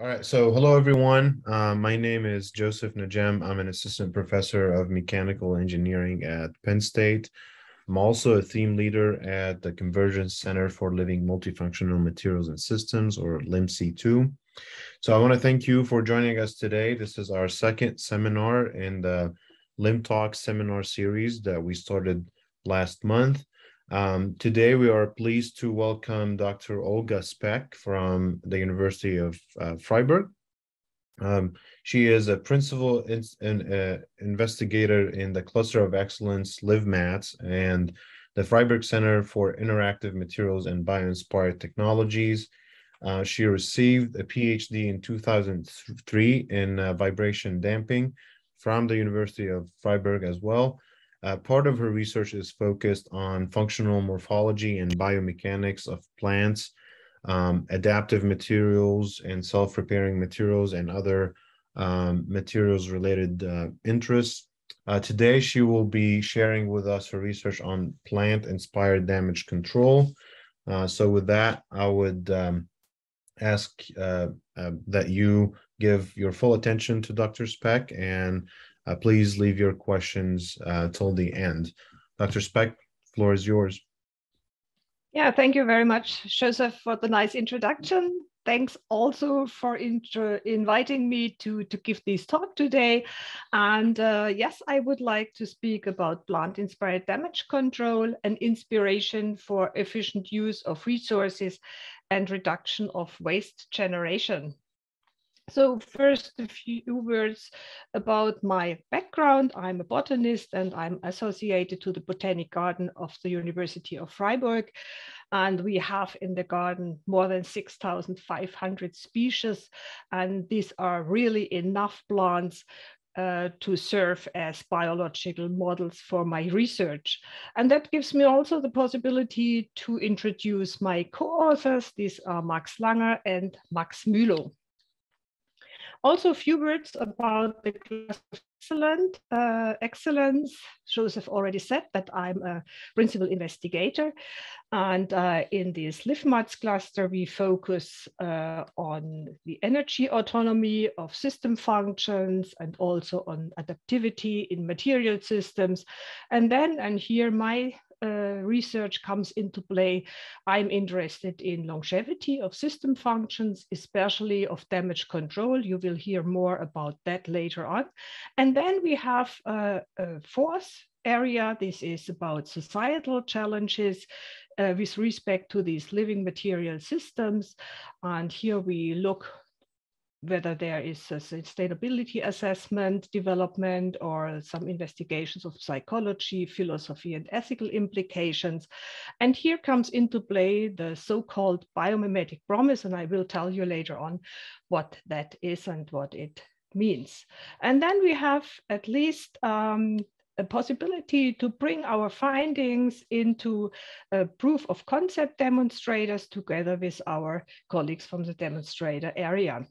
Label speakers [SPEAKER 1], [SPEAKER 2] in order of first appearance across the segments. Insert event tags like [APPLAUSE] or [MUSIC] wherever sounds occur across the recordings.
[SPEAKER 1] All right. So, hello, everyone. Uh, my name is Joseph Najem. I'm an assistant professor of mechanical engineering at Penn State. I'm also a theme leader at the Convergence Center for Living Multifunctional Materials and Systems, or LIMC2. So, I want to thank you for joining us today. This is our second seminar in the LIM Talk seminar series that we started last month. Um, today, we are pleased to welcome Dr. Olga Speck from the University of uh, Freiburg. Um, she is a principal in, in, uh, investigator in the Cluster of Excellence LIVMATS and the Freiburg Center for Interactive Materials and Bio-Inspired Technologies. Uh, she received a PhD in 2003 in uh, vibration damping from the University of Freiburg as well. Uh, part of her research is focused on functional morphology and biomechanics of plants, um, adaptive materials and self-repairing materials and other um, materials related uh, interests. Uh, today, she will be sharing with us her research on plant-inspired damage control. Uh, so with that, I would um, ask uh, uh, that you give your full attention to Dr. Speck and uh, please leave your questions uh, till the end. Dr. Speck, floor is yours.
[SPEAKER 2] Yeah, thank you very much, Joseph, for the nice introduction. Thanks also for inviting me to, to give this talk today. And uh, yes, I would like to speak about plant-inspired damage control and inspiration for efficient use of resources and reduction of waste generation. So first, a few words about my background. I'm a botanist and I'm associated to the Botanic Garden of the University of Freiburg. And we have in the garden more than 6,500 species. And these are really enough plants uh, to serve as biological models for my research. And that gives me also the possibility to introduce my co-authors. These are Max Langer and Max Mylo. Also, a few words about the class of excellent, uh, excellence. Joseph already said that I'm a principal investigator. And uh, in this LIVMATS cluster, we focus uh, on the energy autonomy of system functions and also on adaptivity in material systems. And then, and here my uh, research comes into play, I'm interested in longevity of system functions, especially of damage control. You will hear more about that later on. And then we have a, a fourth area. This is about societal challenges uh, with respect to these living material systems. And here we look whether there is a sustainability assessment development or some investigations of psychology, philosophy, and ethical implications. And here comes into play the so-called biomimetic promise, and I will tell you later on what that is and what it means. And then we have at least um, a possibility to bring our findings into a proof of concept demonstrators together with our colleagues from the demonstrator area.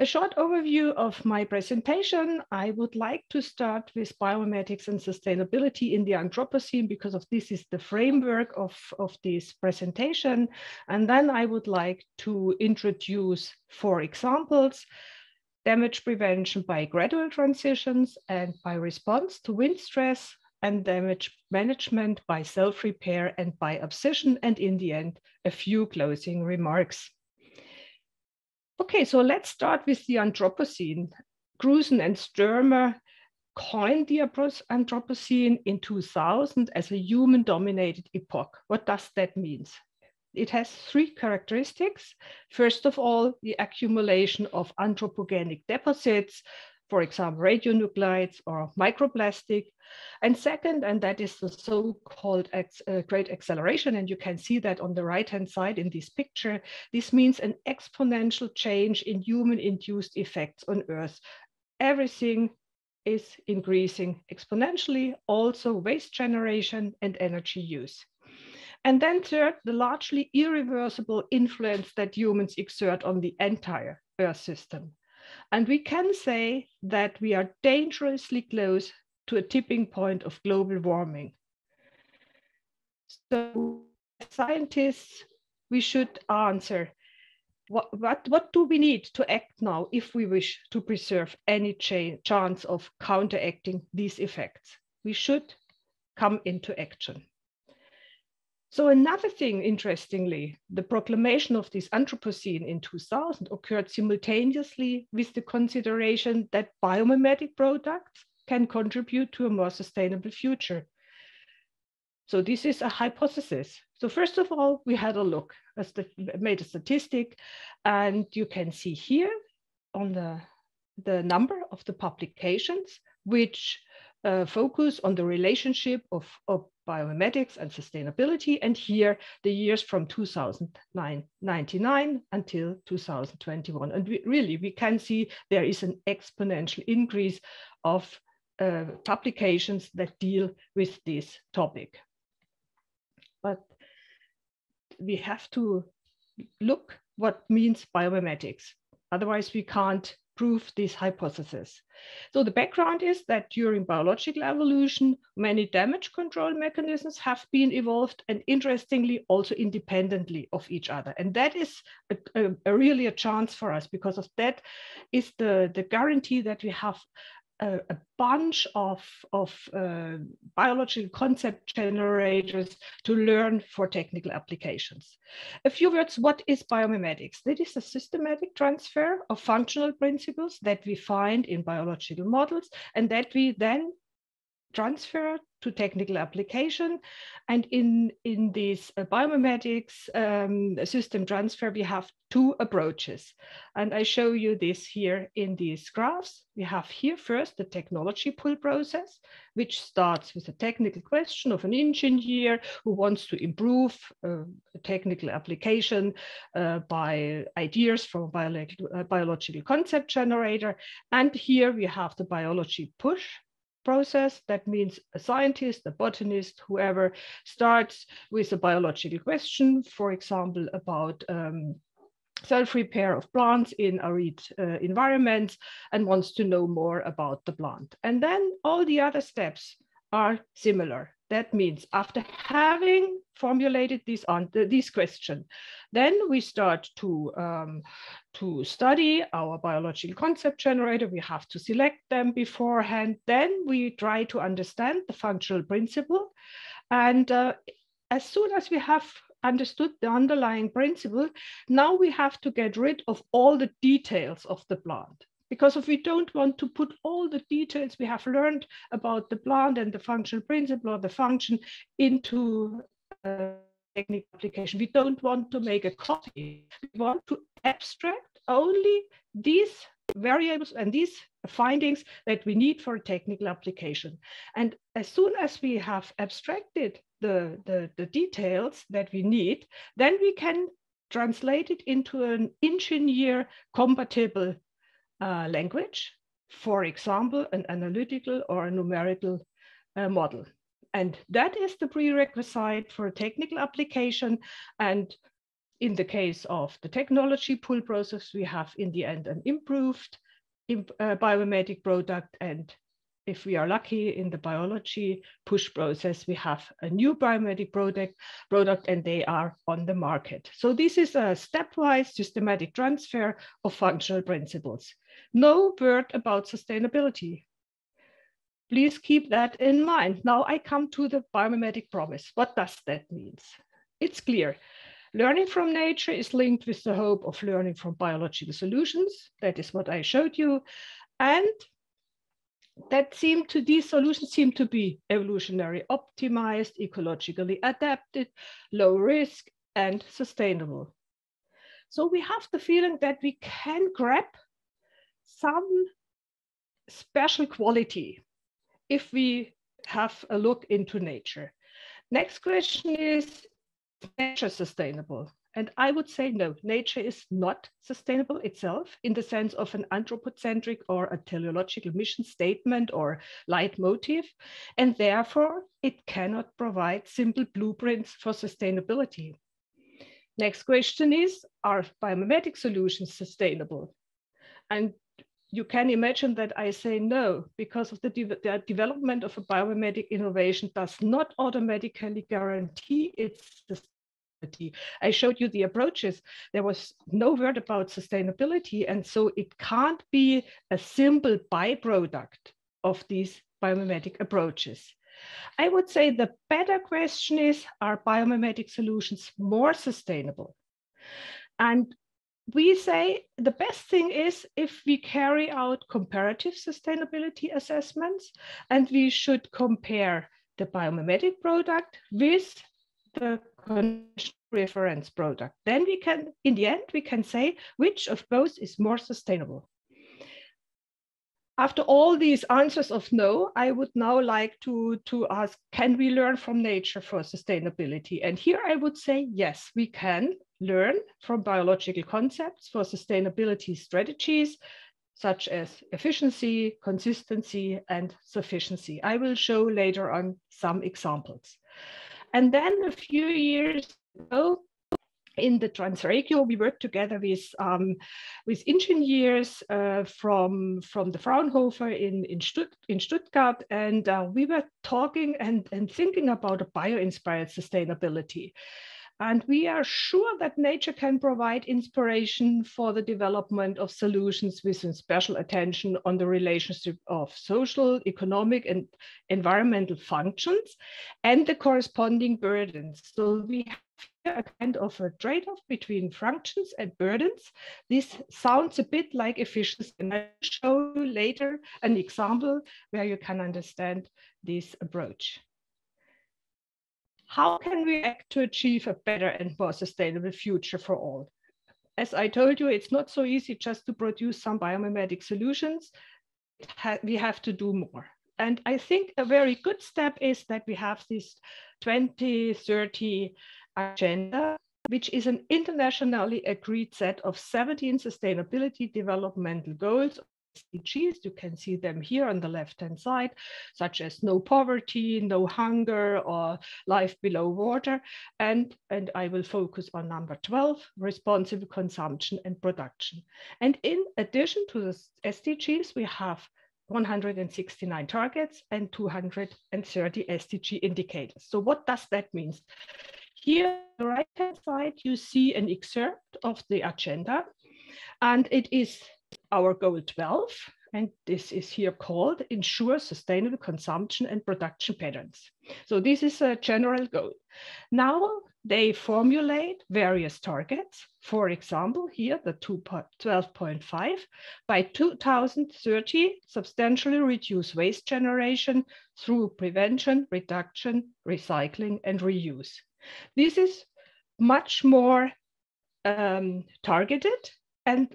[SPEAKER 2] A short overview of my presentation. I would like to start with biomimetics and sustainability in the Anthropocene because of this is the framework of, of this presentation. And then I would like to introduce four examples, damage prevention by gradual transitions and by response to wind stress and damage management by self-repair and by abscission. And in the end, a few closing remarks. Okay, so let's start with the Anthropocene. Crutzen and Stoermer coined the Anthropocene in 2000 as a human-dominated epoch. What does that mean? It has three characteristics. First of all, the accumulation of anthropogenic deposits, for example, radionuclides or microplastic. And second, and that is the so-called uh, great acceleration, and you can see that on the right-hand side in this picture, this means an exponential change in human-induced effects on Earth. Everything is increasing exponentially, also waste generation and energy use. And then third, the largely irreversible influence that humans exert on the entire Earth system. And we can say that we are dangerously close to a tipping point of global warming. So scientists, we should answer, what, what, what do we need to act now if we wish to preserve any chance of counteracting these effects? We should come into action. So another thing, interestingly, the proclamation of this Anthropocene in 2000 occurred simultaneously with the consideration that biomimetic products can contribute to a more sustainable future. So this is a hypothesis. So first of all, we had a look, made a statistic, and you can see here on the, the number of the publications which uh, focus on the relationship of, of and sustainability. And here the years from 2099 until 2021. And we, really, we can see there is an exponential increase of uh, publications that deal with this topic. But we have to look what means biomimetics. Otherwise, we can't prove this hypothesis. So the background is that during biological evolution, many damage control mechanisms have been evolved and interestingly also independently of each other. And that is a, a, a really a chance for us because of that is the, the guarantee that we have a, a bunch of, of uh, biological concept generators to learn for technical applications. A few words, what is biomimetics? That is a systematic transfer of functional principles that we find in biological models and that we then transfer to technical application. And in, in this uh, biomimetics um, system transfer, we have two approaches. And I show you this here in these graphs. We have here first the technology pull process, which starts with a technical question of an engineer who wants to improve uh, a technical application uh, by ideas from biological, biological concept generator. And here we have the biology push process. That means a scientist, a botanist, whoever starts with a biological question, for example, about um, self-repair of plants in arid uh, environments and wants to know more about the plant. And then all the other steps are similar. That means after having formulated this, on, this question, then we start to, um, to study our biological concept generator. We have to select them beforehand. Then we try to understand the functional principle. And uh, as soon as we have understood the underlying principle, now we have to get rid of all the details of the plant. Because if we don't want to put all the details we have learned about the plant and the functional principle or the function into uh, a technical application, we don't want to make a copy. We want to abstract only these variables and these findings that we need for a technical application. And as soon as we have abstracted the, the, the details that we need, then we can translate it into an engineer compatible uh, language, for example, an analytical or a numerical uh, model. And that is the prerequisite for a technical application. And in the case of the technology pull process, we have in the end an improved uh, biomimetic product and if we are lucky in the biology push process, we have a new biomimetic product, product and they are on the market. So this is a stepwise systematic transfer of functional principles. No word about sustainability. Please keep that in mind. Now I come to the biomimetic promise. What does that mean? It's clear. Learning from nature is linked with the hope of learning from biological solutions. That is what I showed you. And that seem to these solutions seem to be evolutionary optimized, ecologically adapted, low risk, and sustainable. So we have the feeling that we can grab some special quality if we have a look into nature. Next question is nature sustainable? And I would say no, nature is not sustainable itself in the sense of an anthropocentric or a teleological mission statement or leitmotif. And therefore, it cannot provide simple blueprints for sustainability. Next question is, are biomimetic solutions sustainable? And you can imagine that I say no, because of the, de the, development of a biomimetic innovation does not automatically guarantee its I showed you the approaches. There was no word about sustainability. And so it can't be a simple byproduct of these biomimetic approaches. I would say the better question is, are biomimetic solutions more sustainable? And we say the best thing is if we carry out comparative sustainability assessments and we should compare the biomimetic product with the reference product. Then we can, in the end, we can say which of both is more sustainable. After all these answers of no, I would now like to, to ask, can we learn from nature for sustainability? And here I would say, yes, we can learn from biological concepts for sustainability strategies, such as efficiency, consistency, and sufficiency. I will show later on some examples. And then a few years ago, in the Transregio, we worked together with um, with engineers uh, from from the Fraunhofer in in, Stutt in Stuttgart, and uh, we were talking and and thinking about a bio-inspired sustainability. And we are sure that nature can provide inspiration for the development of solutions with special attention on the relationship of social, economic, and environmental functions and the corresponding burdens. So we have a kind of a trade-off between functions and burdens. This sounds a bit like efficiency, and I'll show you later an example where you can understand this approach. How can we act to achieve a better and more sustainable future for all? As I told you, it's not so easy just to produce some biomimetic solutions. we have to do more. And I think a very good step is that we have this 2030 agenda, which is an internationally agreed set of 17 sustainability developmental goals SDGs. You can see them here on the left-hand side, such as no poverty, no hunger, or life below water. And, and I will focus on number 12, responsible consumption and production. And in addition to the SDGs, we have 169 targets and 230 SDG indicators. So what does that mean? Here on the right-hand side, you see an excerpt of the agenda, and it is our goal 12, and this is here called ensure sustainable consumption and production patterns. So this is a general goal. Now they formulate various targets. For example, here the 12.5, by 2030, substantially reduce waste generation through prevention, reduction, recycling, and reuse. This is much more um, targeted and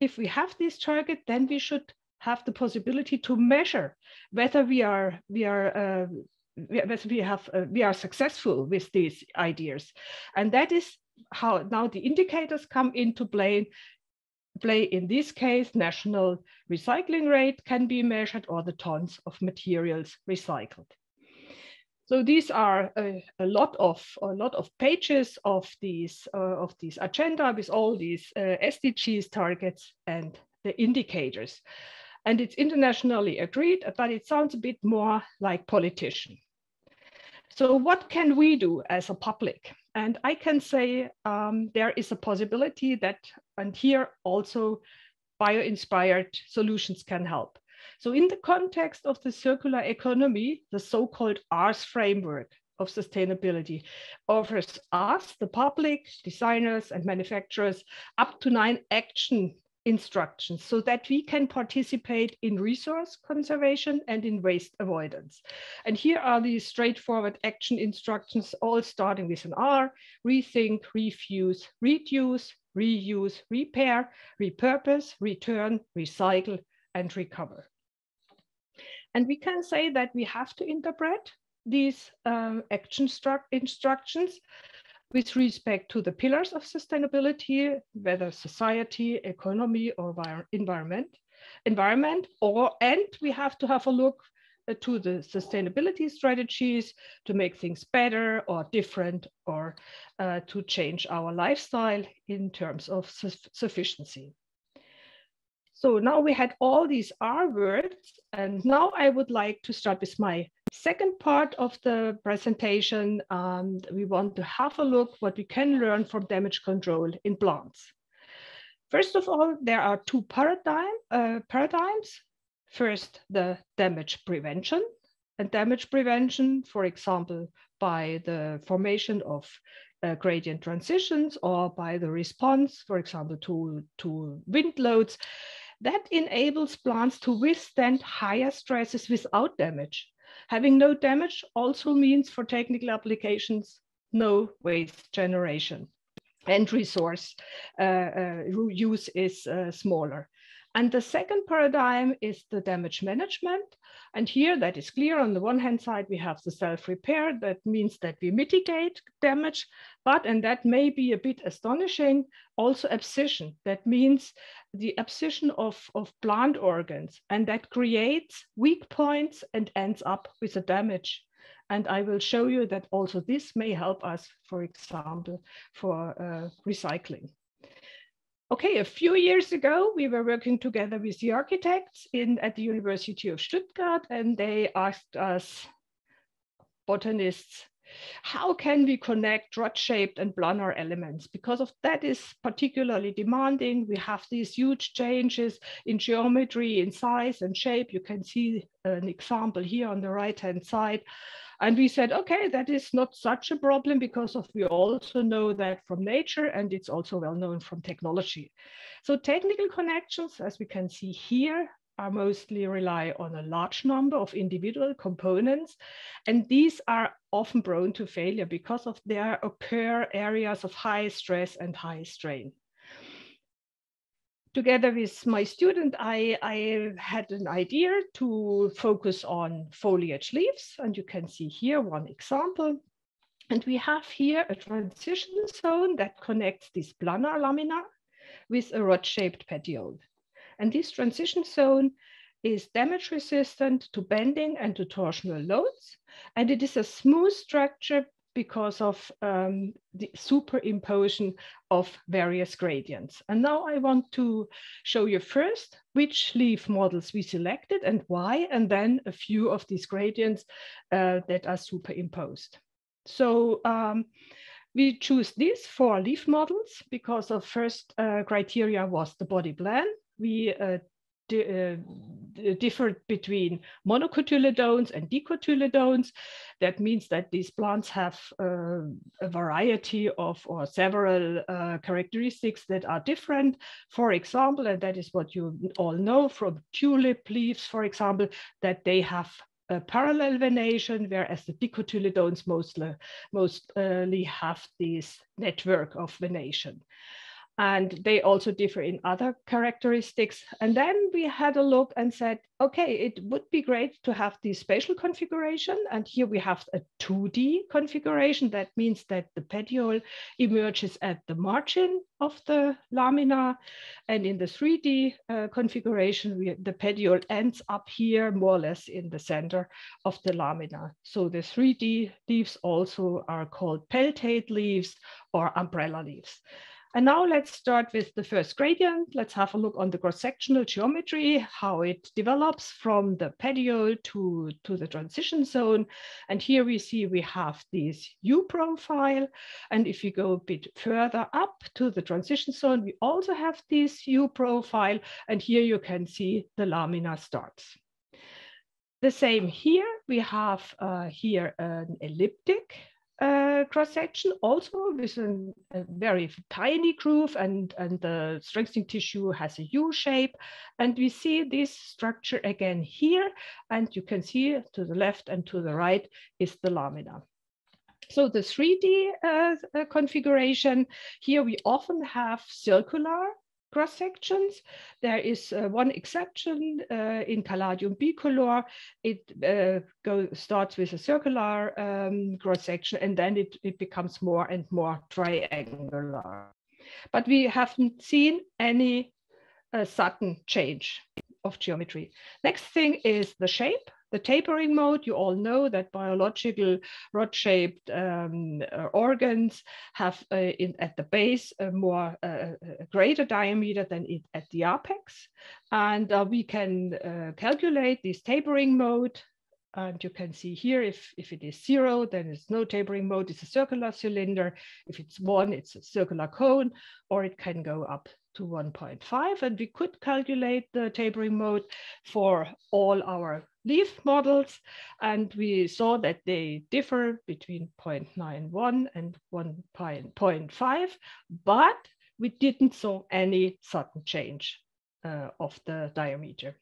[SPEAKER 2] if we have this target, then we should have the possibility to measure whether we are we are uh, whether we have uh, we are successful with these ideas, and that is how now the indicators come into play. Play in this case, national recycling rate can be measured, or the tons of materials recycled. So these are a, a, lot of a lot of pages of these uh, of this agenda with all these uh, SDGs targets and the indicators. And it's internationally agreed, but it sounds a bit more like politician. So what can we do as a public? And I can say um, there is a possibility that, and here also bio-inspired solutions can help. So in the context of the circular economy, the so-called ARS framework of sustainability offers us, the public, designers and manufacturers, up to nine action instructions so that we can participate in resource conservation and in waste avoidance. And here are these straightforward action instructions, all starting with an R, rethink, refuse, reduce, reuse, repair, repurpose, return, recycle, and recover. And we can say that we have to interpret these um, action instructions with respect to the pillars of sustainability, whether society, economy, or environment, environment, or and we have to have a look uh, to the sustainability strategies to make things better or different or uh, to change our lifestyle in terms of su sufficiency. So now we had all these R words, and now I would like to start with my second part of the presentation. And we want to have a look what we can learn from damage control in plants. First of all, there are two paradigm, uh, paradigms. First, the damage prevention. And damage prevention, for example, by the formation of uh, gradient transitions or by the response, for example, to, to wind loads, that enables plants to withstand higher stresses without damage. Having no damage also means for technical applications, no waste generation and resource uh, uh, use is uh, smaller. And the second paradigm is the damage management. And here that is clear. On the one hand side, we have the self-repair. That means that we mitigate damage, but, and that may be a bit astonishing, also abscission. That means the abscission of, of plant organs. And that creates weak points and ends up with a damage. And I will show you that also this may help us, for example, for uh, recycling. Okay, a few years ago, we were working together with the architects in at the University of Stuttgart, and they asked us, botanists, how can we connect rod-shaped and planar elements? Because of that is particularly demanding. We have these huge changes in geometry, in size and shape. You can see an example here on the right-hand side. And we said, okay, that is not such a problem because of we also know that from nature and it's also well known from technology. So technical connections, as we can see here, are mostly rely on a large number of individual components. And these are often prone to failure because of their occur areas of high stress and high strain together with my student, I, I had an idea to focus on foliage leaves. And you can see here one example. And we have here a transition zone that connects this planar lamina with a rod-shaped petiole. And this transition zone is damage resistant to bending and to torsional loads. And it is a smooth structure because of um, the superimposition of various gradients. And now I want to show you first which leaf models we selected and why, and then a few of these gradients uh, that are superimposed. So um, we choose these four leaf models because the first uh, criteria was the body plan. We uh, uh, differed between monocotyledones and dicotyledones. That means that these plants have uh, a variety of or several uh, characteristics that are different. For example, and that is what you all know from tulip leaves, for example, that they have a parallel venation, whereas the dicotyledones mostly, mostly have this network of venation and they also differ in other characteristics. And then we had a look and said, okay, it would be great to have the spatial configuration. And here we have a 2D configuration. That means that the petiole emerges at the margin of the lamina. And in the 3D uh, configuration, we, the petiole ends up here more or less in the center of the lamina. So the 3D leaves also are called peltate leaves or umbrella leaves. And now let's start with the first gradient. Let's have a look on the cross-sectional geometry, how it develops from the petiole to, to the transition zone. And here we see we have this U profile. And if you go a bit further up to the transition zone, we also have this U profile. And here you can see the lamina starts. The same here, we have uh, here an elliptic uh, cross section also with a, very tiny groove and, and the strengthening tissue has a U shape. And we see this structure again here. And you can see to the left and to the right is the lamina. So the 3D uh, uh, configuration, here we often have circular cross sections. There is uh, one exception uh, in Caladium bicolor. It uh, go, starts with a circular um, cross section and then it, it becomes more and more triangular. But we haven't seen any uh, sudden change of geometry. Next thing is the shape. The tapering mode, you all know that biological rod-shaped um, uh, organs have uh, in, at the base a more uh, a greater diameter than it at the apex. And uh, we can uh, calculate this tapering mode and you can see here, if, if it is zero, then it's no tapering mode, it's a circular cylinder. If it's one, it's a circular cone, or it can go up to 1.5. And we could calculate the tapering mode for all our leaf models. And we saw that they differ between 0.91 and 1.5, but we didn't saw any sudden change uh, of the diameter.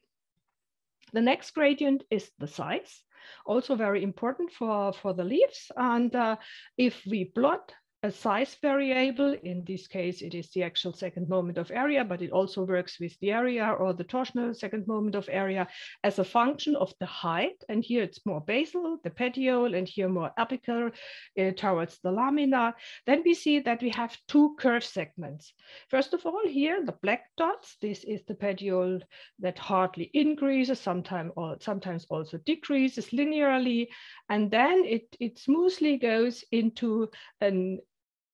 [SPEAKER 2] The next gradient is the size, also very important for, for the leaves. And uh, if we plot a size variable. In this case, it is the actual second moment of area, but it also works with the area or the torsional second moment of area as a function of the height. And here it's more basal, the petiole, and here more apical uh, towards the lamina. Then we see that we have two curve segments. First of all, here, the black dots, this is the petiole that hardly increases, sometimes, or sometimes also decreases linearly. And then it, it smoothly goes into an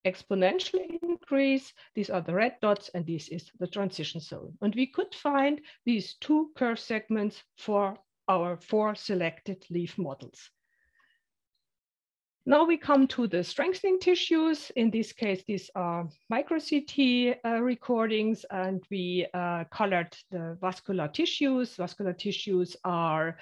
[SPEAKER 2] exponential increase. These are the red dots, and this is the transition zone. And we could find these two curve segments for our four selected leaf models. Now we come to the strengthening tissues. In this case, these are micro CT uh, recordings, and we uh, colored the vascular tissues. Vascular tissues are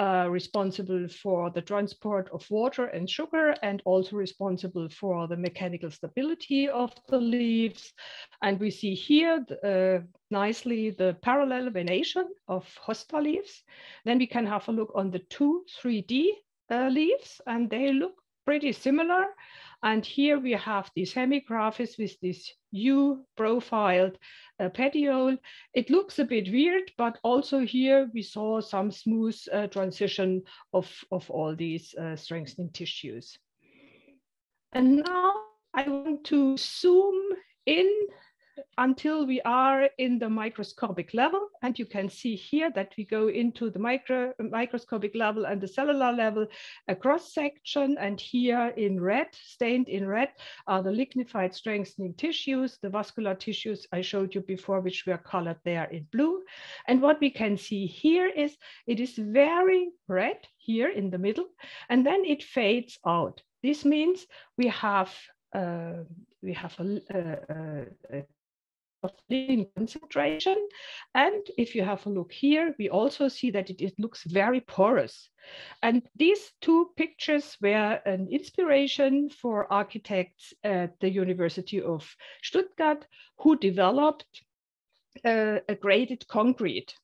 [SPEAKER 2] uh, responsible for the transport of water and sugar, and also responsible for the mechanical stability of the leaves. And we see here uh, nicely the parallel venation of hosta leaves. Then we can have a look on the two 3D uh, leaves, and they look pretty similar. And here we have this hemigraphis with this U-profiled uh, petiole. It looks a bit weird, but also here we saw some smooth uh, transition of, of all these uh, strengthening tissues. And now I want to zoom in until we are in the microscopic level. And you can see here that we go into the micro, microscopic level and the cellular level, a cross section. And here in red, stained in red, are the lignified strengthening tissues, the vascular tissues I showed you before, which were colored there in blue. And what we can see here is it is very red here in the middle, and then it fades out. This means we have uh, we have a, a, a, concentration. And if you have a look here, we also see that it, it looks very porous. And these two pictures were an inspiration for architects at the University of Stuttgart who developed uh, a graded concrete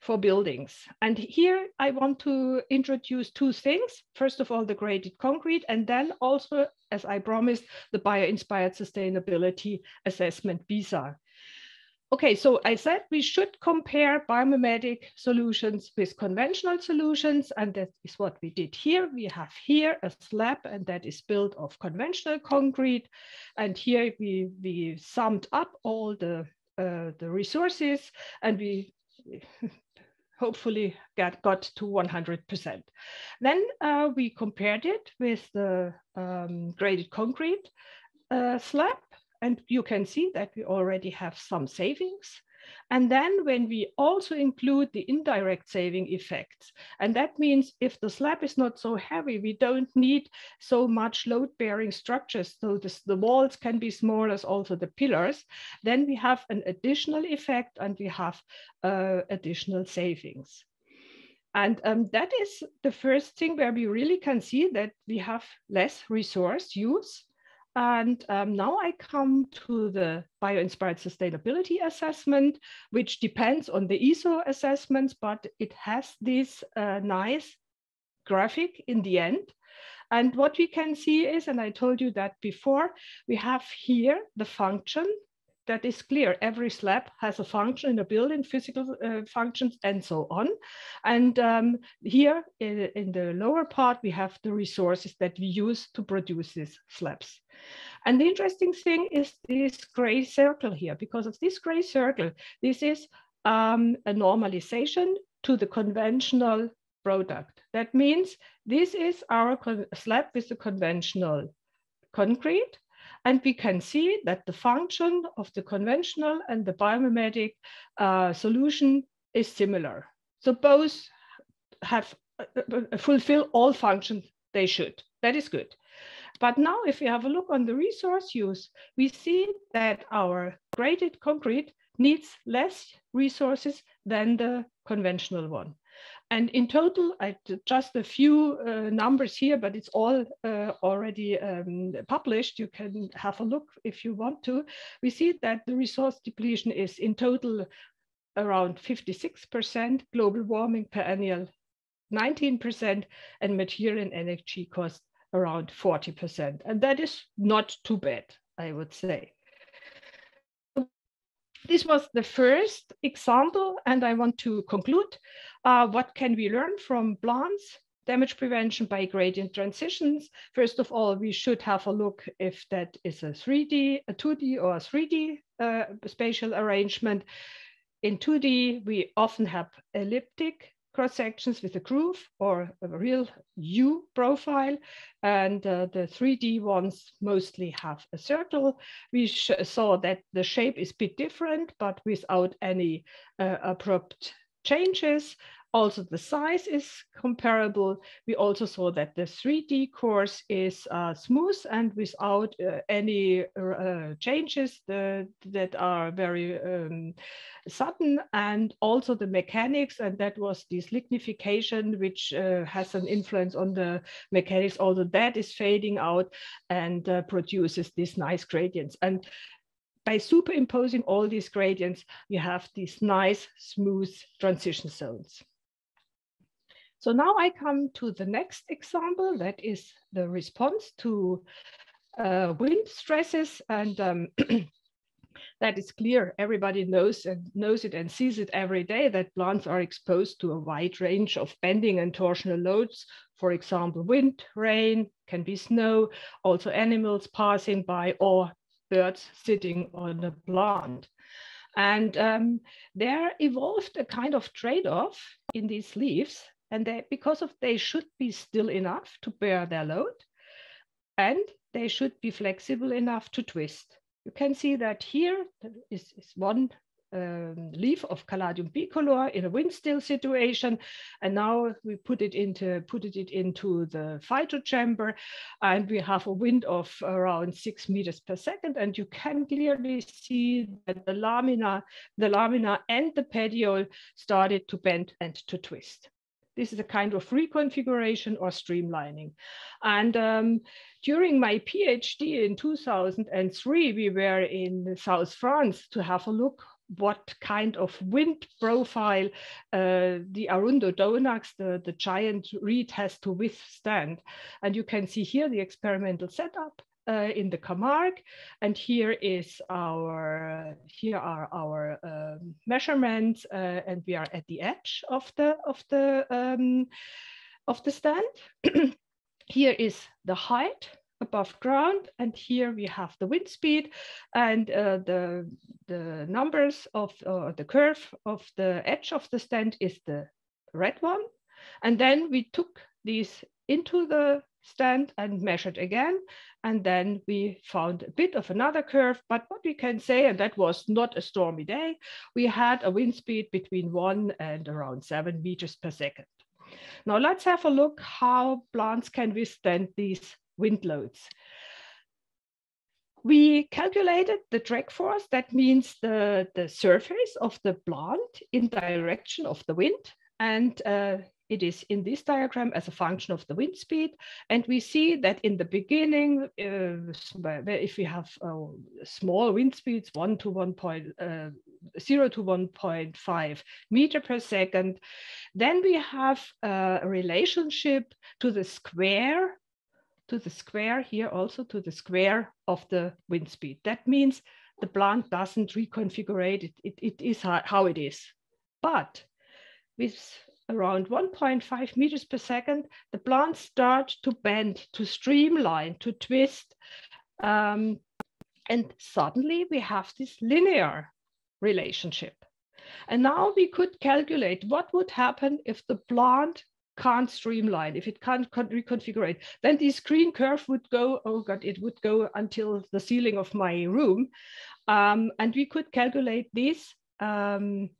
[SPEAKER 2] for buildings. And here I want to introduce two things. First of all, the graded concrete, and then also, as I promised, the bio-inspired sustainability assessment BISA. Okay, so I said we should compare biomimetic solutions with conventional solutions, and that is what we did here. We have here a slab, and that is built of conventional concrete. And here we, we summed up all the, uh, the resources, and we [LAUGHS] hopefully got, got to 100%. Then uh, we compared it with the um, graded concrete uh, slab, and you can see that we already have some savings. And then when we also include the indirect saving effects, and that means if the slab is not so heavy, we don't need so much load bearing structures. So this, the walls can be smaller as also the pillars. Then we have an additional effect and we have uh, additional savings. And um, that is the first thing where we really can see that we have less resource use and um, now I come to the bio-inspired sustainability assessment, which depends on the ESO assessments, but it has this uh, nice graphic in the end. And what we can see is, and I told you that before, we have here the function that is clear. Every slab has a function in a building, physical uh, functions, and so on. And um, here in, in, the lower part, we have the resources that we use to produce these slabs. And the interesting thing is this gray circle here, because of this gray circle, this is um, a normalization to the conventional product. That means this is our slab with the conventional concrete. And we can see that the function of the conventional and the biomimetic uh, solution is similar. So both have uh, uh, fulfill all functions they should. That is good. But now if we have a look on the resource use, we see that our graded concrete needs less resources than the conventional one. And in total, I just a few uh, numbers here, but it's all uh, already um, published. You can have a look if you want to. We see that the resource depletion is in total around 56%, global warming per annual 19%, and material and energy cost around 40%. And that is not too bad, I would say. This was the first example, and I want to conclude. Uh, what can we learn from plants? Damage prevention by gradient transitions. First of all, we should have a look if that is a 3D, a 2D or a 3D uh, spatial arrangement. In 2D, we often have elliptic cross sections with a groove or a real U profile. And uh, the 3D ones mostly have a circle. We saw that the shape is a bit different, but without any uh, abrupt changes. Also, the size is comparable. We also saw that the 3D course is uh, smooth and without uh, any uh, changes the, that are very um, sudden. And also the mechanics, and that was this lignification, which uh, has an influence on the mechanics. Although that is fading out and uh, produces these nice gradients. And by superimposing all these gradients, you have these nice, smooth transition zones. So now I come to the next example, that is the response to uh, wind stresses. And um, [CLEARS THROAT] that is clear. Everybody knows and knows it and sees it every day that plants are exposed to a wide range of bending and torsional loads. For example, wind, rain, can be snow, also animals passing by or birds sitting on a plant. And um, there evolved a kind of trade-off in these leaves and they, because of they should be still enough to bear their load and they should be flexible enough to twist. You can see that here is, is one um, leaf of Caladium bicolor in a wind still situation. And now we put it into put it into the phytochamber and we have a wind of around six meters per second. And you can clearly see that the lamina, the lamina and the petiole started to bend and to twist. This is a kind of reconfiguration or streamlining. And um, during my PhD in 2003, we were in South France to have a look what kind of wind profile uh, the Arundo Donax, the, the giant reed, has to withstand. And you can see here the experimental setup uh, in the Camargue. And here is our, here are our um, measurements uh, and we are at the edge of the, of the, um, of the stand. [CLEARS THROAT] here is the height above ground and here we have the wind speed and uh, the the numbers of uh, the curve of the edge of the stand is the red one and then we took these into the stand and measured again. And then we found a bit of another curve, but what we can say, and that was not a stormy day, we had a wind speed between one and around seven meters per second. Now let's have a look how plants can withstand these wind loads. We calculated the drag force, that means the, the surface of the plant in direction of the wind. And uh, it is in this diagram as a function of the wind speed. And we see that in the beginning, uh, if we have uh, small wind speeds, 1 to 1 point, uh, 0 to 1.5 meter per second, then we have a relationship to the square, to the square here also to the square of the wind speed. That means the plant doesn't reconfigure it, it, it is how it is. But with around 1.5 meters per second, the plants start to bend, to streamline, to twist. Um, and suddenly we have this linear relationship. And now we could calculate what would happen if the plant can't streamline, if it can't reconfigure it, then this green curve would go, oh God, it would go until the ceiling of my room. Um, and we could calculate this, um,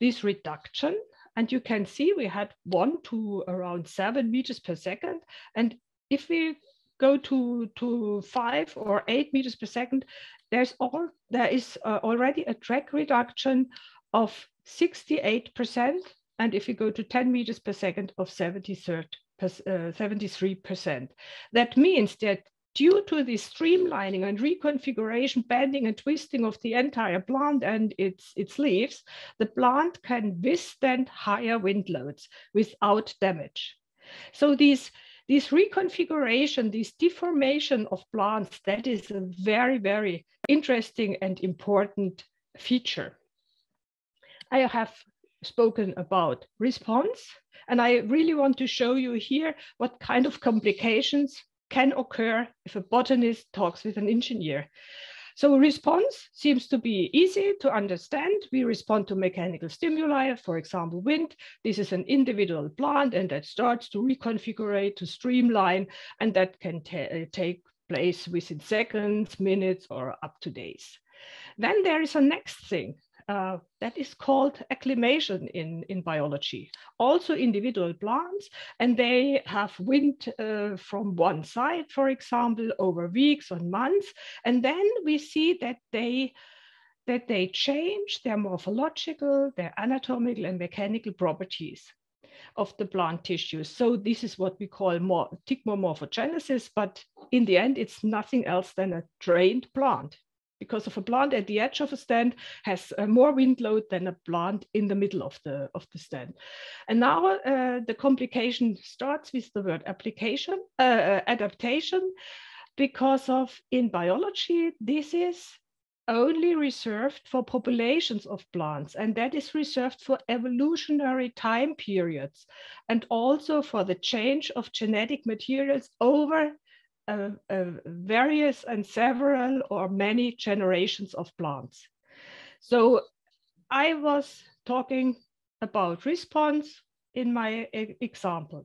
[SPEAKER 2] this reduction. And you can see we had one to around seven meters per second. And if we go to, to five or eight meters per second, there's all, there is uh, already a drag reduction of 68%. And if you go to 10 meters per second of 73%. Uh, that means that due to the streamlining and reconfiguration, bending and twisting of the entire plant and its, its leaves, the plant can withstand higher wind loads without damage. So these, this reconfiguration, this deformation of plants, that is a very, very interesting and important feature. I have spoken about response, and I really want to show you here what kind of complications can occur if a botanist talks with an engineer. So response seems to be easy to understand. We respond to mechanical stimuli, for example, wind. This is an individual plant and that starts to reconfigure, to streamline, and that can uh, take place within seconds, minutes, or up to days. Then there is a next thing uh, that is called acclimation in, in biology. Also individual plants, and they have wind uh, from one side, for example, over weeks or months. And then we see that they that they change their morphological, their anatomical and mechanical properties of the plant tissues. So this is what we call more thigmomorphogenesis, but in the end, it's nothing else than a trained plant because of a plant at the edge of a stand has uh, more wind load than a plant in the middle of the, of the stand. And now uh, the complication starts with the word application, uh, uh, adaptation, because of in biology, this is only reserved for populations of plants, and that is reserved for evolutionary time periods, and also for the change of genetic materials over various and several or many generations of plants. So I was talking about response in my example.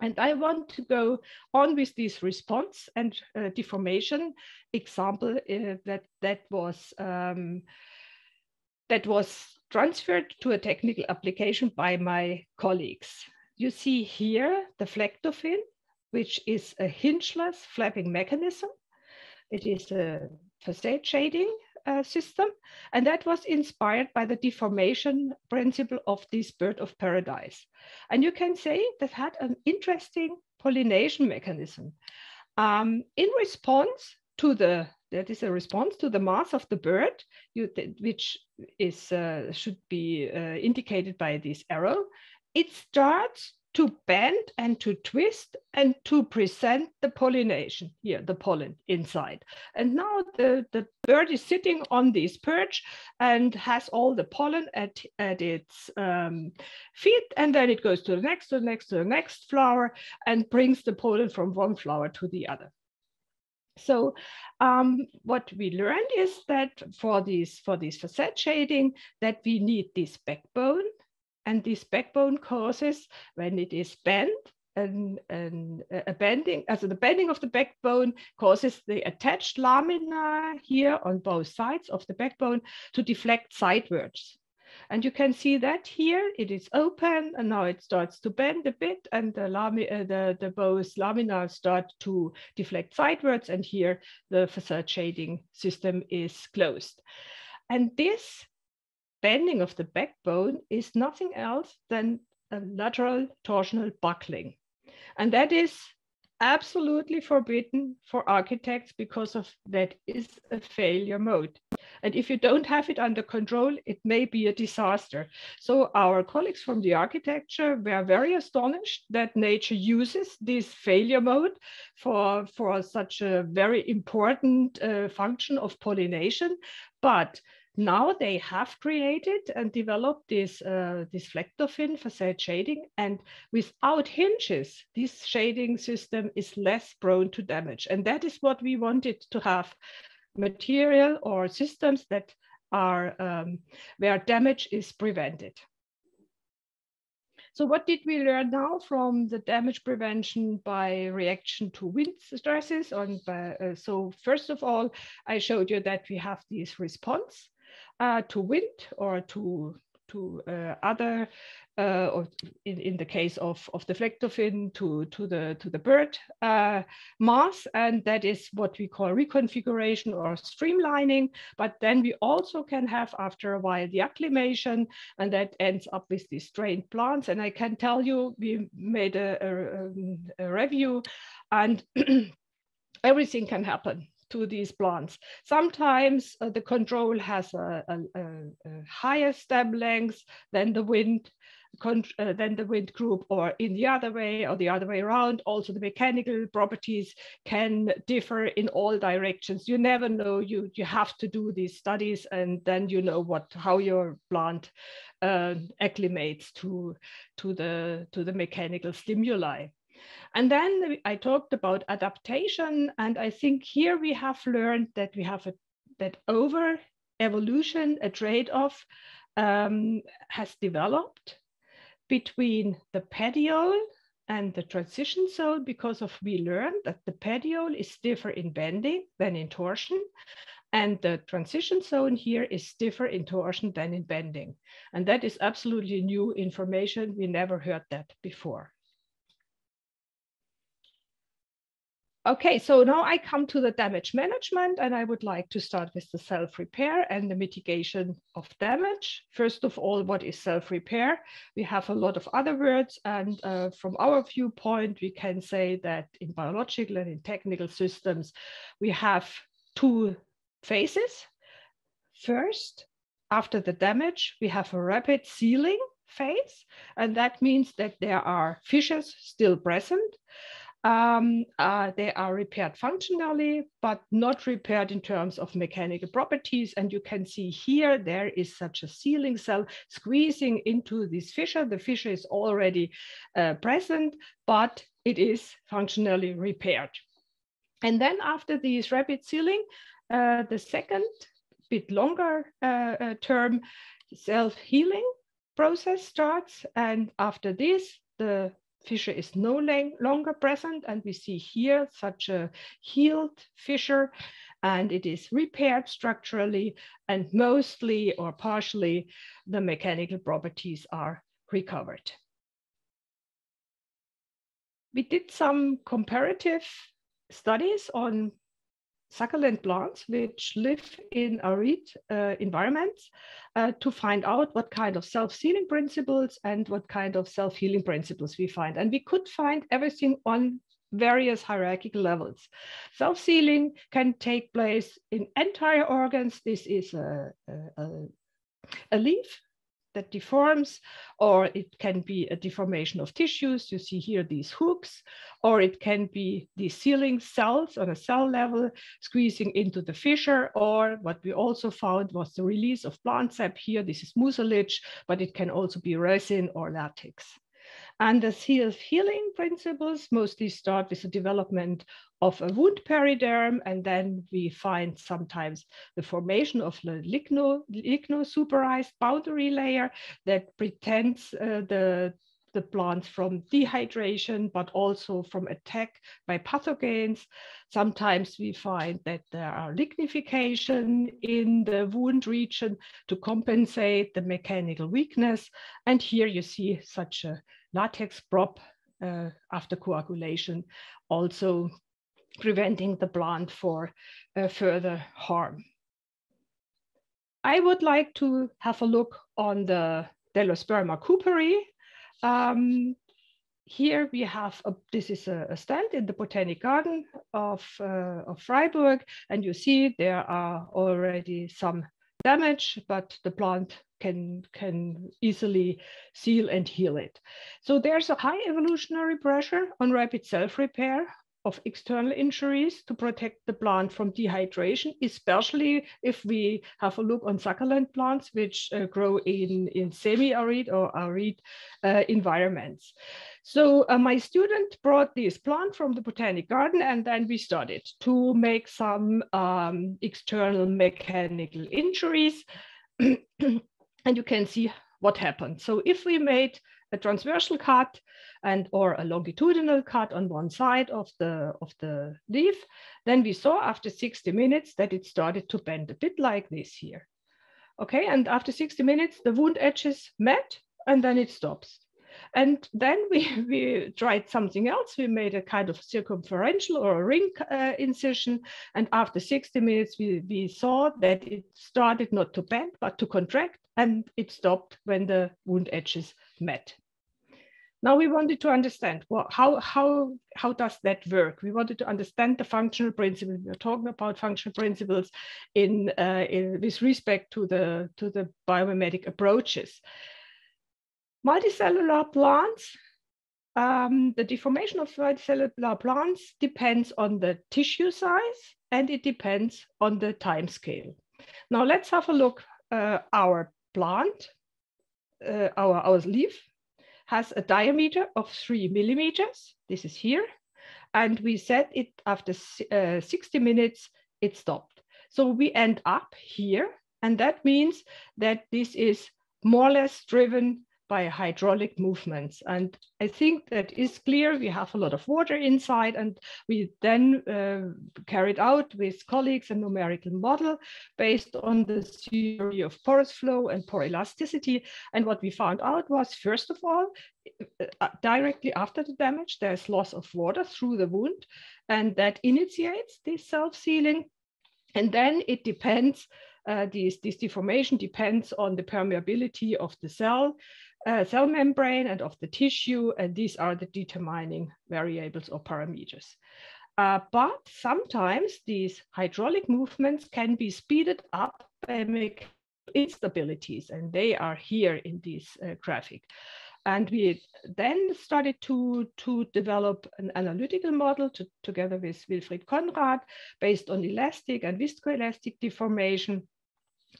[SPEAKER 2] And I want to go on with this response and uh, deformation example uh, that, that, was, um, that was transferred to a technical application by my colleagues. You see here the flectofin, which is a hingeless flapping mechanism. It is a facade shading uh, system, and that was inspired by the deformation principle of this bird of paradise. And you can say that had an interesting pollination mechanism. Um, in response to the, that is a response to the mass of the bird, you, which is, uh, should be uh, indicated by this arrow, it starts to bend and to twist and to present the pollination here, the pollen inside. And now the, the bird is sitting on this perch and has all the pollen at, at its um, feet. And then it goes to the next, to the next, to the next flower and brings the pollen from one flower to the other. So um, what we learned is that for this, for this facade shading, that we need this backbone and this backbone causes, when it is bent, and, and a bending, as the bending of the backbone causes the attached lamina here on both sides of the backbone to deflect sidewards. And you can see that here it is open and now it starts to bend a bit and the, lami uh, the, the both lamina start to deflect sidewards and here the facade shading system is closed. And this bending of the backbone is nothing else than a lateral torsional buckling. And that is absolutely forbidden for architects because of that is a failure mode. And if you don't have it under control, it may be a disaster. So our colleagues from the architecture were very astonished that nature uses this failure mode for, for such a very important uh, function of pollination. But now they have created and developed this, uh, this flectofin facade shading and without hinges, this shading system is less prone to damage. And that is what we wanted to have material or systems that are um, where damage is prevented. So what did we learn now from the damage prevention by reaction to wind stresses? On, uh, so first of all, I showed you that we have this response uh, to wind or to to uh, other, uh, or in, in the case of, of the deflector fin to, to, the, to the bird uh, mass, and that is what we call reconfiguration or streamlining. But then we also can have, after a while, the acclimation, and that ends up with these strained plants. And I can tell you, we made a, a, a review, and [CLEARS THROAT] everything can happen to these plants. Sometimes uh, the control has a, a, a, higher stem length than the wind, uh, than the wind group or in the other way or the other way around. Also the mechanical properties can differ in all directions. You never know, you, you have to do these studies and then you know what how your plant uh, acclimates to, to, the, to the mechanical stimuli. And then I talked about adaptation. And I think here we have learned that we have a, that over evolution, a trade-off um, has developed between the petiole and the transition zone because of we learned that the petiole is stiffer in bending than in torsion. And the transition zone here is stiffer in torsion than in bending. And that is absolutely new information. We never heard that before. Okay, so now I come to the damage management and I would like to start with the self-repair and the mitigation of damage. First of all, what is self-repair? We have a lot of other words and uh, from our viewpoint, we can say that in biological and in technical systems, we have two phases. First, after the damage, we have a rapid sealing phase, and that means that there are fissures still present. Um, uh, they are repaired functionally, but not repaired in terms of mechanical properties. And you can see here, there is such a sealing cell squeezing into this fissure. The fissure is already uh, present, but it is functionally repaired. And then after this rapid sealing, uh, the second bit longer uh, uh, term self-healing process starts. And after this, the fissure is no longer present. And we see here such a healed fissure and it is repaired structurally and mostly or partially the mechanical properties are recovered. We did some comparative studies on succulent plants which live in arid uh, environments uh, to find out what kind of self-sealing principles and what kind of self-healing principles we find. And we could find everything on various hierarchical levels. Self-sealing can take place in entire organs. This is a, a, a leaf that deforms, or it can be a deformation of tissues. You see here these hooks, or it can be the sealing cells on a cell level squeezing into the fissure, or what we also found was the release of plant sap here. This is mucilage, but it can also be resin or latex. And the self-healing principles mostly start with the development of a wound periderm, and then we find sometimes the formation of the ligno, ligno-suberized boundary layer that pretends uh, the the plants from dehydration, but also from attack by pathogens. Sometimes we find that there are lignification in the wound region to compensate the mechanical weakness. And here you see such a latex prop uh, after coagulation, also preventing the plant for uh, further harm. I would like to have a look on the Delosperma cooperi. Um, here we have, a, this is a, a, stand in the Botanic Garden of, uh, of Freiburg, and you see there are already some damage, but the plant can, can easily seal and heal it. So there's a high evolutionary pressure on rapid self-repair of external injuries to protect the plant from dehydration, especially if we have a look on succulent plants, which uh, grow in, in semi-arid or arid uh, environments. So uh, my student brought this plant from the Botanic Garden and then we started to make some um, external mechanical injuries. [CLEARS THROAT] and you can see what happened. So if we made a transversal cut and or a longitudinal cut on one side of the, of the leaf, then we saw after 60 minutes that it started to bend a bit like this here. Okay, and after 60 minutes, the wound edges met and then it stops. And then we, [LAUGHS] we tried something else. We made a kind of circumferential or a ring uh, incision. And after 60 minutes, we, we saw that it started not to bend, but to contract. And it stopped when the wound edges met. Now we wanted to understand well, how, how, how does that work? We wanted to understand the functional principles. We're talking about functional principles in, uh, in with respect to the, to the biomimetic approaches. Multicellular plants, um, the deformation of multicellular plants depends on the tissue size and it depends on the time scale. Now let's have a look. Uh, our plant, uh, our, our leaf has a diameter of three millimeters. This is here. And we set it after uh, 60 minutes, it stopped. So we end up here. And that means that this is more or less driven by hydraulic movements. And I think that is clear. We have a lot of water inside and we then uh, carried out with colleagues a numerical model based on the theory of porous flow and pore elasticity. And what we found out was, first of all, uh, directly after the damage, there's loss of water through the wound and that initiates this self-sealing. And then it depends uh, this, this deformation depends on the permeability of the cell uh, cell membrane and of the tissue, and these are the determining variables or parameters. Uh, but sometimes these hydraulic movements can be speeded up by instabilities, and they are here in this uh, graphic. And we then started to, to develop an analytical model to, together with Wilfried Konrad based on elastic and viscoelastic deformation.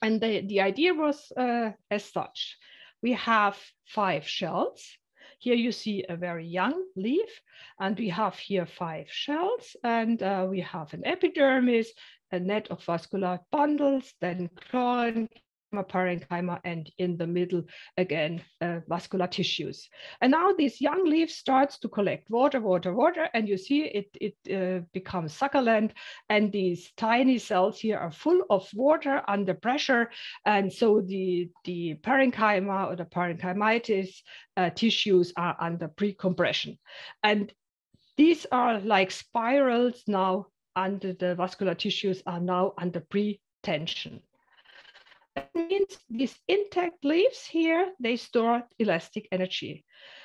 [SPEAKER 2] And the, the idea was uh, as such we have five shells. Here you see a very young leaf, and we have here five shells, and uh, we have an epidermis, a net of vascular bundles, then chlorin, parenchyma and in the middle again uh, vascular tissues. And now this young leaf starts to collect water water water and you see it it uh, becomes succulent and these tiny cells here are full of water under pressure. And so the the parenchyma or the parenchymatous uh, tissues are under pre-compression. And these are like spirals now under the vascular tissues are now under pre-tension that means these intact leaves here, they store elastic energy.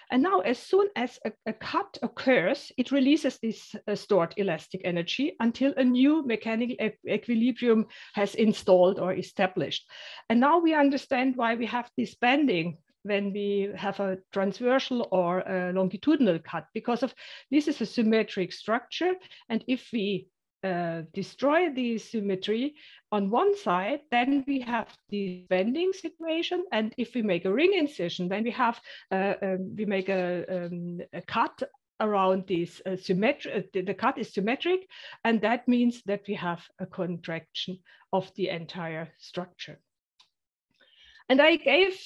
[SPEAKER 2] And now as soon as a, a cut occurs, it releases this uh, stored elastic energy until a new mechanical e equilibrium has installed or established. And now we understand why we have this bending when we have a transversal or a longitudinal cut because of this is a symmetric structure. And if we uh, destroy the symmetry on one side, then we have the bending situation. And if we make a ring incision, then we have uh, um, we make a, um, a, cut around this uh, symmetric. Uh, the, the cut is symmetric, and that means that we have a contraction of the entire structure. And I gave,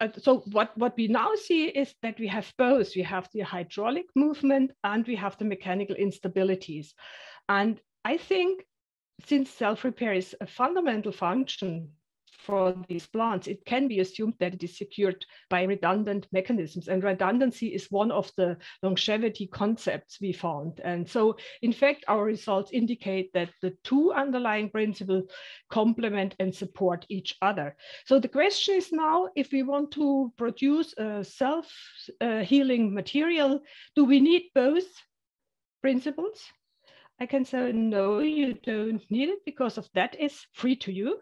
[SPEAKER 2] uh, so what, what we now see is that we have both. We have the hydraulic movement and we have the mechanical instabilities. And I think since self-repair is a fundamental function for these plants, it can be assumed that it is secured by redundant mechanisms. And redundancy is one of the longevity concepts we found. And so, in fact, our results indicate that the two underlying principles complement and support each other. So the question is now, if we want to produce a self-healing uh, material, do we need both principles? I can say, no, you don't need it because of that is free to you.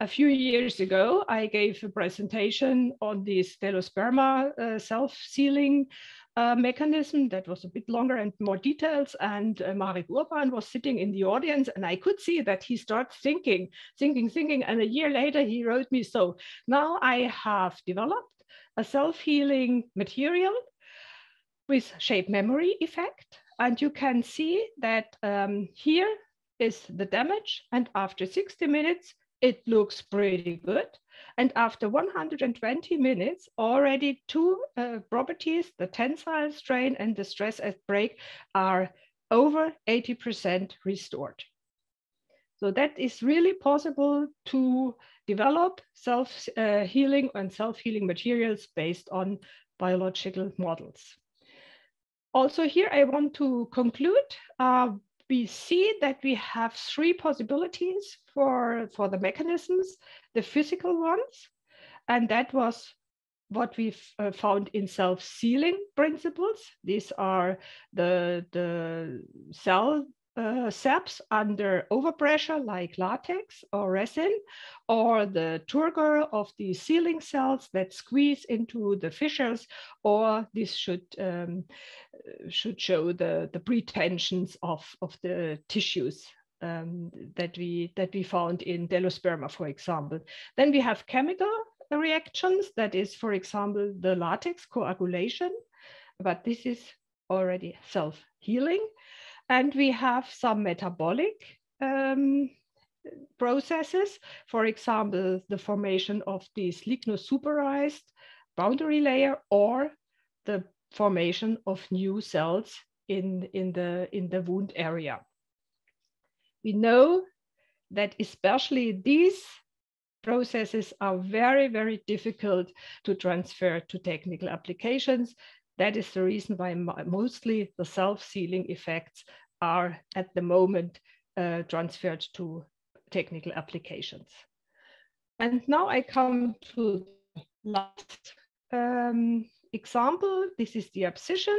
[SPEAKER 2] A few years ago, I gave a presentation on the Delosperma uh, self-sealing uh, mechanism that was a bit longer and more details. And uh, Marek Urban was sitting in the audience, and I could see that he starts thinking, thinking, thinking. And a year later, he wrote me, so now I have developed a self-healing material with shape memory effect and you can see that um, here is the damage. And after 60 minutes, it looks pretty good. And after 120 minutes, already two uh, properties, the tensile strain and the stress at break are over 80% restored. So that is really possible to develop self-healing uh, and self-healing materials based on biological models. Also here, I want to conclude. Uh, we see that we have three possibilities for, for the mechanisms, the physical ones, and that was what we've uh, found in self-sealing principles. These are the, the cell uh, saps under overpressure like latex or resin, or the turgor of the sealing cells that squeeze into the fissures, or this should, um, should show the, the pretensions of, of the tissues um, that, we, that we found in Delosperma, for example. Then we have chemical reactions, that is, for example, the latex coagulation, but this is already self-healing. And we have some metabolic um, processes, for example, the formation of this lignosuberized boundary layer or the formation of new cells in, in, the, in the wound area. We know that especially these processes are very, very difficult to transfer to technical applications that is the reason why mostly the self-sealing effects are at the moment uh, transferred to technical applications. And now I come to last um, example. This is the abscission.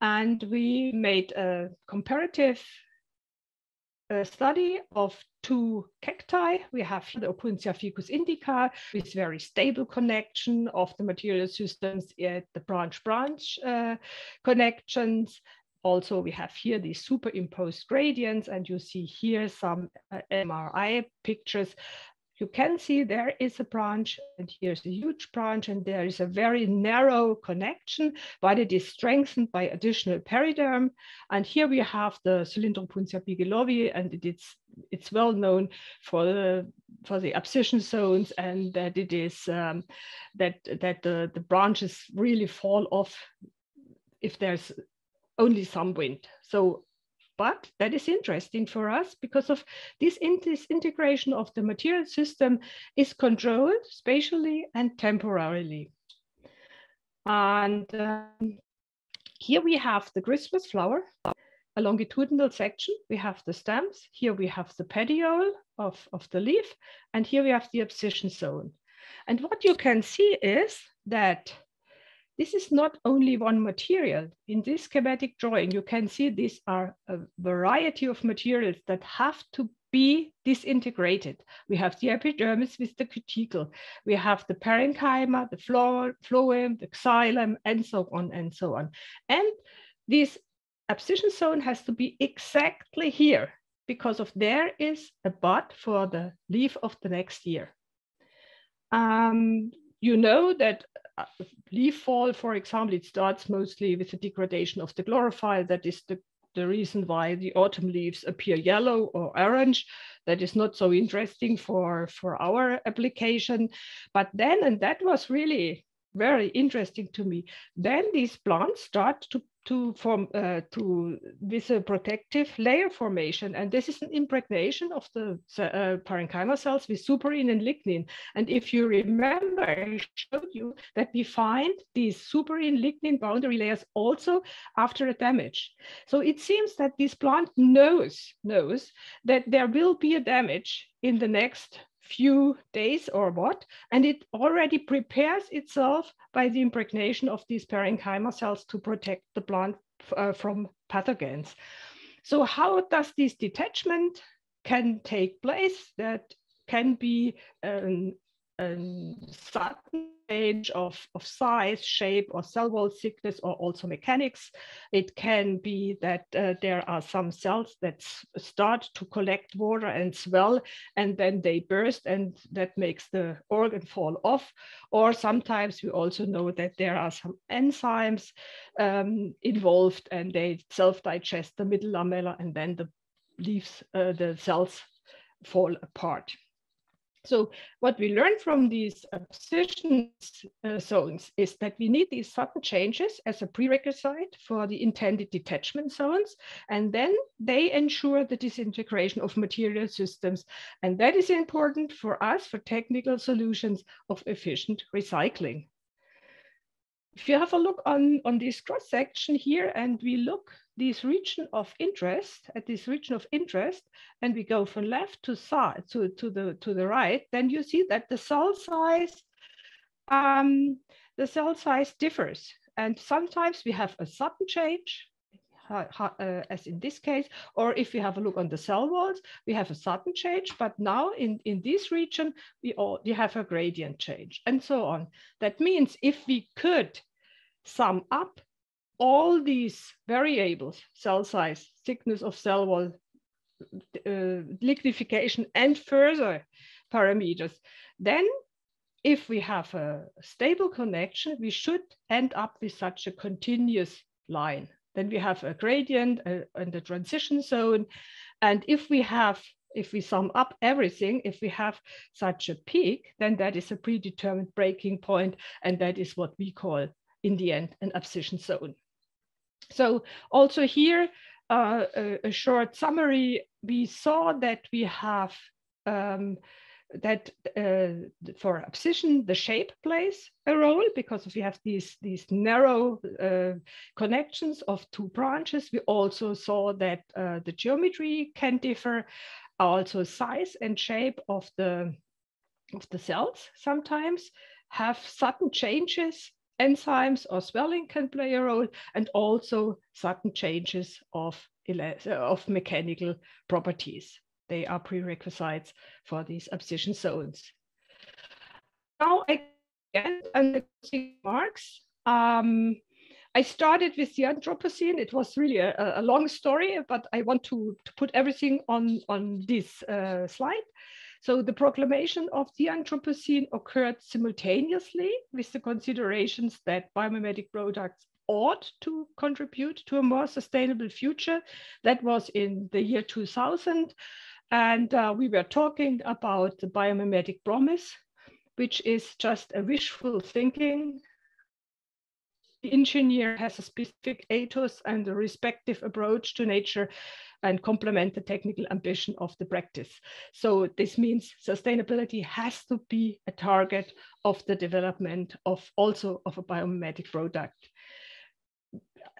[SPEAKER 2] And we made a comparative uh, study of two cacti. We have the Opuntia ficus indica with very stable connection of the material systems at the branch-branch uh, connections. Also, we have here these superimposed gradients, and you see here some uh, MRI pictures you can see there is a branch and here's a huge branch and there is a very narrow connection, but it is strengthened by additional periderm. And here we have the Cylindropuntia bigelowi and it is, it's well known for the, for the abscission zones and that it is, um, that, that the, the branches really fall off if there's only some wind. So but that is interesting for us because of this, in this integration of the material system is controlled spatially and temporarily. And um, here we have the Christmas flower, a longitudinal section. We have the stems. Here we have the petiole of, of the leaf. And here we have the abscission zone. And what you can see is that this is not only one material. In this schematic drawing, you can see these are a variety of materials that have to be disintegrated. We have the epidermis with the cuticle. We have the parenchyma, the phloem, the xylem, and so on and so on. And this abscission zone has to be exactly here because of there is a bud for the leaf of the next year. Um, you know that uh, leaf fall, for example, it starts mostly with the degradation of the chlorophyll. That is the, the reason why the autumn leaves appear yellow or orange. That is not so interesting for, for our application. But then, and that was really very interesting to me, then these plants start to to form uh, to with a protective layer formation. And this is an impregnation of the uh, parenchyma cells with suberin and lignin. And if you remember i showed you that we find these suberin lignin boundary layers also after a damage. So it seems that this plant knows knows that there will be a damage in the next few days or what, and it already prepares itself by the impregnation of these parenchyma cells to protect the plant uh, from pathogens. So how does this detachment can take place? That can be um, a sudden change of, of size, shape, or cell wall thickness, or also mechanics. It can be that uh, there are some cells that start to collect water and swell, and then they burst, and that makes the organ fall off. Or sometimes we also know that there are some enzymes um, involved, and they self-digest the middle lamella, and then the leaves, uh, the cells fall apart. So what we learned from these abscission uh, zones is that we need these sudden changes as a prerequisite for the intended detachment zones. And then they ensure the disintegration of material systems. And that is important for us for technical solutions of efficient recycling. If you have a look on, on this cross section here and we look this region of interest, at this region of interest, and we go from left to side to, to the to the right, then you see that the cell size, um, the cell size differs. And sometimes we have a sudden change, uh, as in this case, or if we have a look on the cell walls, we have a sudden change, but now in, in this region, we, all, we have a gradient change and so on. That means if we could sum up all these variables, cell size, thickness of cell wall, uh, liquefaction, and further parameters, then if we have a stable connection, we should end up with such a continuous line. Then we have a gradient uh, and a transition zone. And if we have, if we sum up everything, if we have such a peak, then that is a predetermined breaking point, and that is what we call, in the end, an abscission zone. So also here, uh, a, a, short summary, we saw that we have um, that uh, for abscission, the shape plays a role because if we have these, these narrow uh, connections of two branches. We also saw that uh, the geometry can differ, also size and shape of the, of the cells sometimes have sudden changes enzymes or swelling can play a role, and also sudden changes of, of mechanical properties. They are prerequisites for these abscission zones. Now again, and the marks. Um, I started with the Anthropocene. It was really a, a long story, but I want to, to put everything on, on this uh, slide. So the proclamation of the Anthropocene occurred simultaneously with the considerations that biomimetic products ought to contribute to a more sustainable future. That was in the year 2000. And uh, we were talking about the biomimetic promise, which is just a wishful thinking. The engineer has a specific ethos and a respective approach to nature and complement the technical ambition of the practice. So this means sustainability has to be a target of the development of also of a biomimetic product.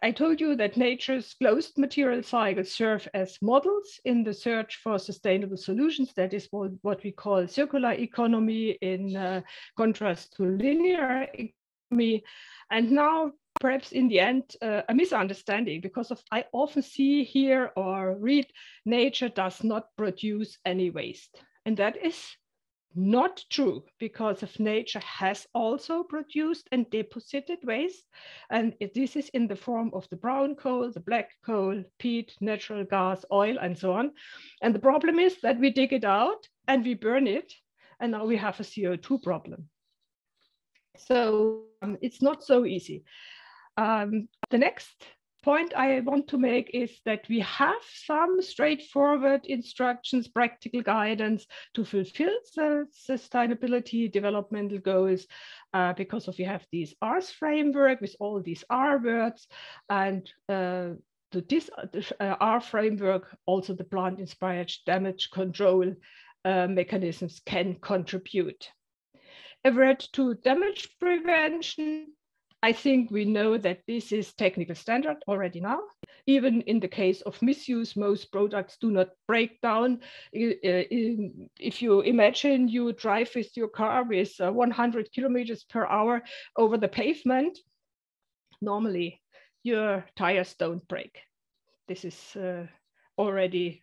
[SPEAKER 2] I told you that nature's closed material cycles serve as models in the search for sustainable solutions. That is what, we call circular economy in uh, contrast to linear economy. And now perhaps in the end uh, a misunderstanding because of I often see here or read nature does not produce any waste. And that is not true because of nature has also produced and deposited waste. And this is in the form of the brown coal, the black coal, peat, natural gas, oil, and so on. And the problem is that we dig it out and we burn it. And now we have a CO2 problem. So um, it's not so easy. Um, the next point I want to make is that we have some straightforward instructions, practical guidance to fulfill the sustainability developmental goals uh, because of we have these R's framework with all these R words and uh, to this uh, R framework, also the plant inspired damage control uh, mechanisms can contribute. A word to damage prevention I think we know that this is technical standard already now. Even in the case of misuse, most products do not break down. If you imagine you drive with your car with uh, 100 kilometers per hour over the pavement, normally your tires don't break. This is uh, already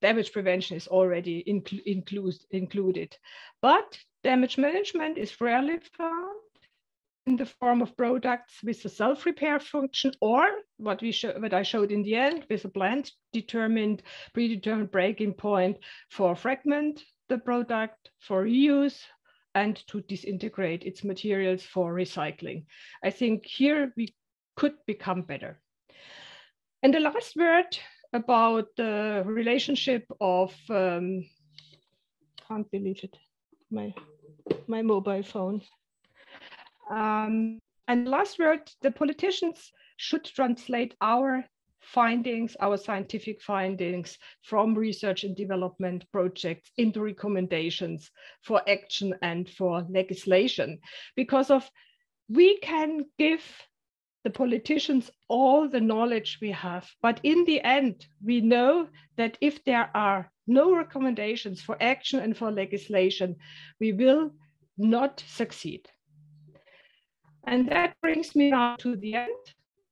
[SPEAKER 2] damage prevention is already inclu include, included. But damage management is rarely found in the form of products with a self-repair function or what we what I showed in the end with a plant determined, predetermined breaking point for fragment the product for reuse and to disintegrate its materials for recycling. I think here we could become better. And the last word about the relationship of um, can't believe it. My, my mobile phone. Um, and last word, the politicians should translate our findings, our scientific findings from research and development projects into recommendations for action and for legislation. Because of we can give the politicians all the knowledge we have, but in the end, we know that if there are no recommendations for action and for legislation, we will not succeed. And that brings me now to the end.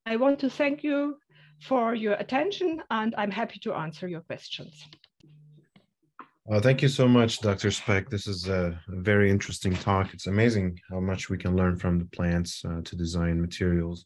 [SPEAKER 2] I want to thank you for your attention, and I'm happy to answer your questions.
[SPEAKER 1] Uh, thank you so much, Dr. Speck. This is a very interesting talk. It's amazing how much we can learn from the plants uh, to design materials.